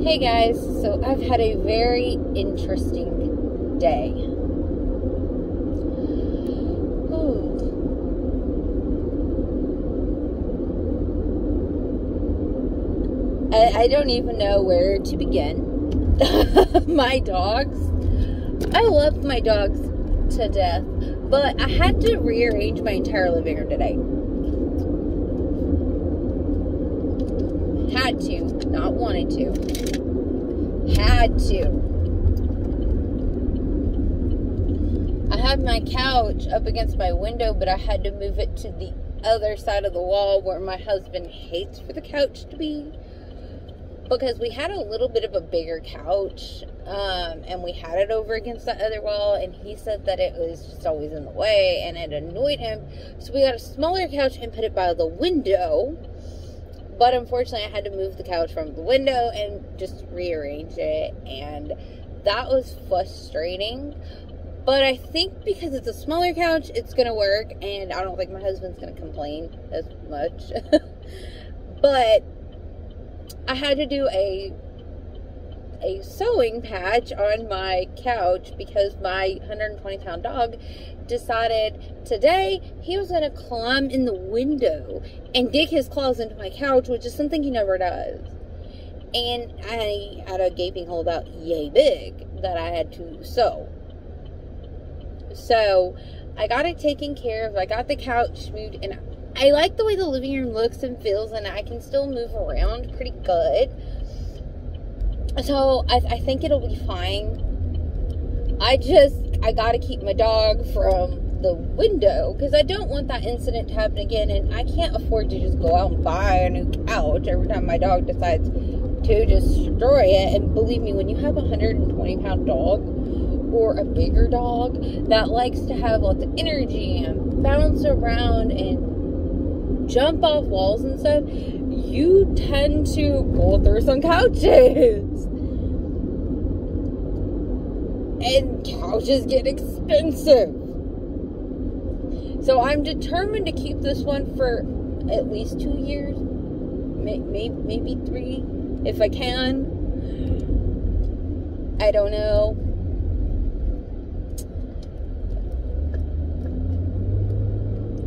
Hey guys, so I've had a very interesting day. I, I don't even know where to begin. my dogs, I love my dogs to death, but I had to rearrange my entire living room today. Had to, not wanted to. Had to. I have my couch up against my window, but I had to move it to the other side of the wall where my husband hates for the couch to be because we had a little bit of a bigger couch um, and we had it over against the other wall and he said that it was just always in the way and it annoyed him so we got a smaller couch and put it by the window but unfortunately i had to move the couch from the window and just rearrange it and that was frustrating. But i think because it's a smaller couch it's gonna work and i don't think my husband's gonna complain as much. But I had to do a a sewing patch on my couch because my 120 pound dog decided today he was going to climb in the window and dig his claws into my couch, which is something he never does. And I had a gaping hole about yay big that I had to sew. So I got it taken care of. I got the couch moved, and I like the way the living room looks and feels, and I can still move around pretty good. So I, I think it'll be fine. I just I gotta keep my dog from the window because I don't want that incident to happen again, and I can't afford to just go out and buy a new couch every time my dog decides to destroy it. And believe me, when you have a 120 pound dog or a bigger dog that likes to have lots of energy and bounce around and jump off walls and stuff, you tend to pull through some couches. And couches get expensive. So I'm determined to keep this one for at least two years, maybe, maybe three, if I can. I don't know.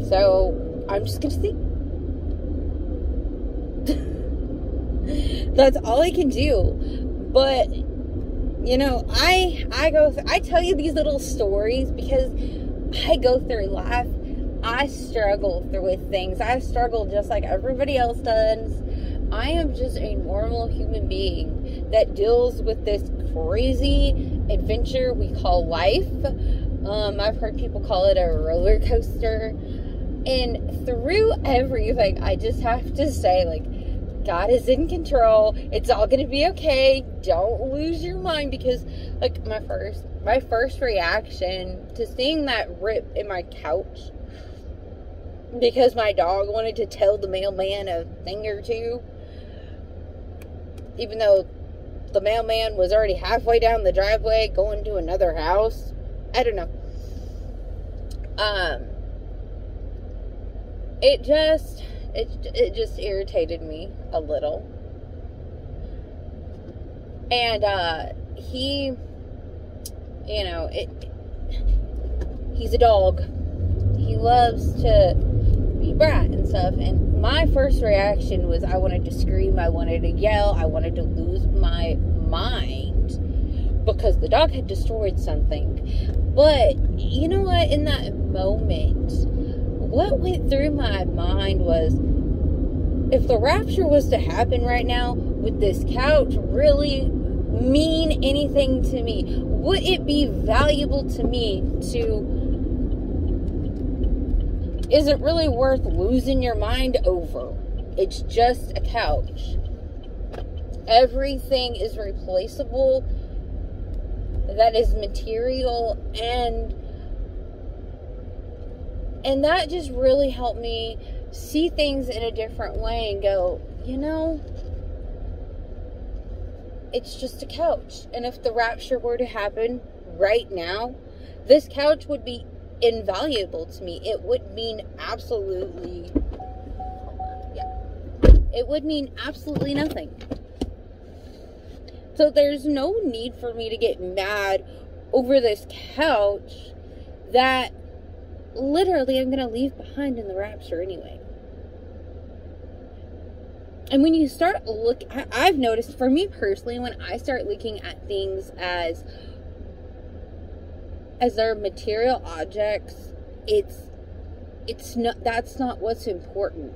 So I'm just gonna see. That's all I can do. But you know, I I go th- I tell you these little stories because I go through life. I struggle through with things. I struggle just like everybody else does. I am just a normal human being that deals with this crazy adventure we call life. Um, I've heard people call it a roller coaster. And through everything, I just have to say, like, God is in control. It's all going to be okay. Don't lose your mind because like my first my first reaction to seeing that rip in my couch because my dog wanted to tell the mailman a thing or two even though the mailman was already halfway down the driveway going to another house. I don't know. Um it just it, it just irritated me a little. And uh, he, you know, it. He's a dog. He loves to be brat and stuff. And my first reaction was I wanted to scream, I wanted to yell, I wanted to lose my mind because the dog had destroyed something. But you know what? In that moment, what went through my mind was if the rapture was to happen right now, would this couch really mean anything to me? Would it be valuable to me to. Is it really worth losing your mind over? It's just a couch. Everything is replaceable. That is material and and that just really helped me see things in a different way and go, you know, it's just a couch. And if the rapture were to happen right now, this couch would be invaluable to me. It would mean absolutely, yeah, it would mean absolutely nothing. So there's no need for me to get mad over this couch that literally I'm going to leave behind in the rapture anyway. And when you start look, I've noticed for me personally, when I start looking at things as as their material objects, it's it's not that's not what's important.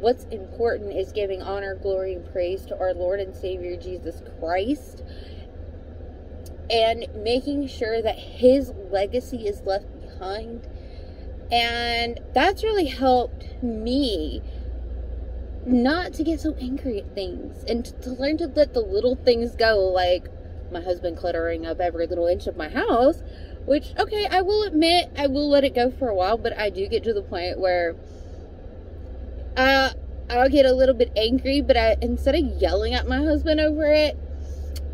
What's important is giving honor, glory, and praise to our Lord and Savior Jesus Christ and making sure that his legacy is left behind. And that's really helped me not to get so angry at things and to, learn to let the little things go, like my husband cluttering up every little inch of my house. Which, okay, I will admit, I will let it go for a while, but I do get to the point where uh, I'll get a little bit angry, but I instead of yelling at my husband over it,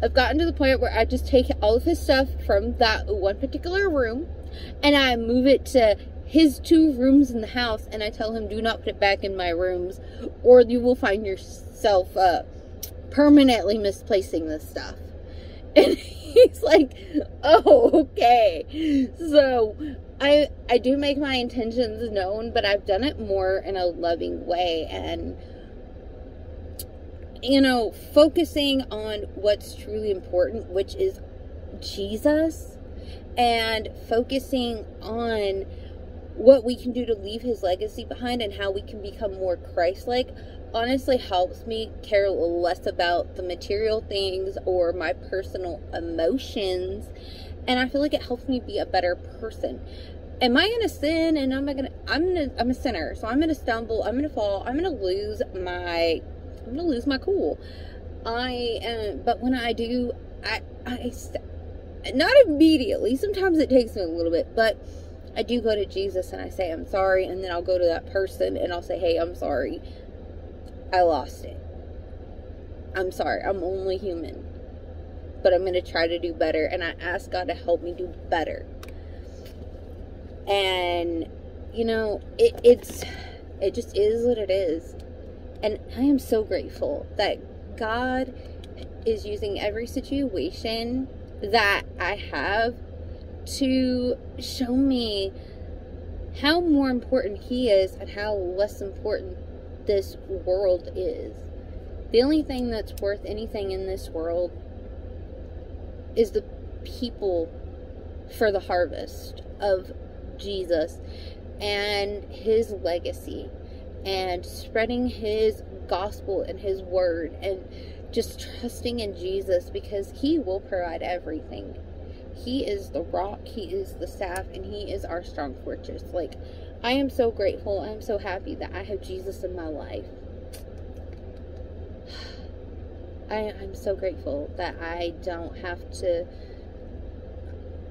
I've gotten to the point where I just take all of his stuff from that one particular room and I move it to his two rooms in the house and I tell him do not put it back in my rooms or you will find yourself uh, permanently misplacing this stuff. And he's like, "Oh, okay." So, I I do make my intentions known, but I've done it more in a loving way and you know, focusing on what's truly important, which is Jesus, and focusing on what we can do to leave his legacy behind and how we can become more Christ-like honestly helps me care less about the material things or my personal emotions. And I feel like it helps me be a better person. Am I gonna sin? And am I gonna I'm gonna I'm a sinner, so I'm gonna stumble, I'm gonna fall, I'm gonna lose my I'm gonna lose my cool. I am but when I do I I not immediately, sometimes it takes me a little bit, but I do go to Jesus and I say, I'm sorry. And then I'll go to that person and I'll say, hey, I'm sorry. I lost it. I'm sorry. I'm only human. But I'm going to try to do better. And I ask God to help me do better. And, you know, it, it's, it just is what it is. And I am so grateful that God is using every situation that I have to show me how more important he is and how less important this world is. The only thing that's worth anything in this world is the people for the harvest of Jesus and his legacy and spreading his gospel and his word and just trusting in Jesus because he will provide everything. He is the rock, He is the staff, and He is our strong fortress. Like, I am so grateful. I'm so happy that I have Jesus in my life. I, I'm so grateful that I don't have to.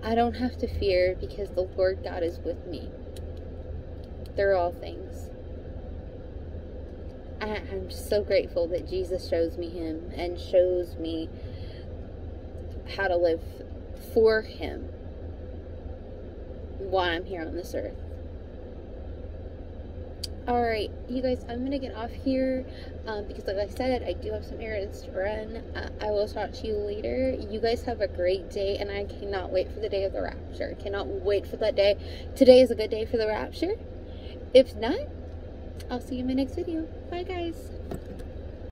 I don't have to fear because the Lord God is with me. They're all things. I, I'm so grateful that Jesus shows me Him and shows me how to live for Him while I'm here on this earth. Alright, you guys, I'm to get off here um, because, like I said, I do have some errands to run. Uh, I will talk to you later. You guys have a great day, and I cannot wait for the day of the rapture. Cannot wait for that day. Today is a good day for the rapture. If not, I'll see you in my next video. Bye, guys.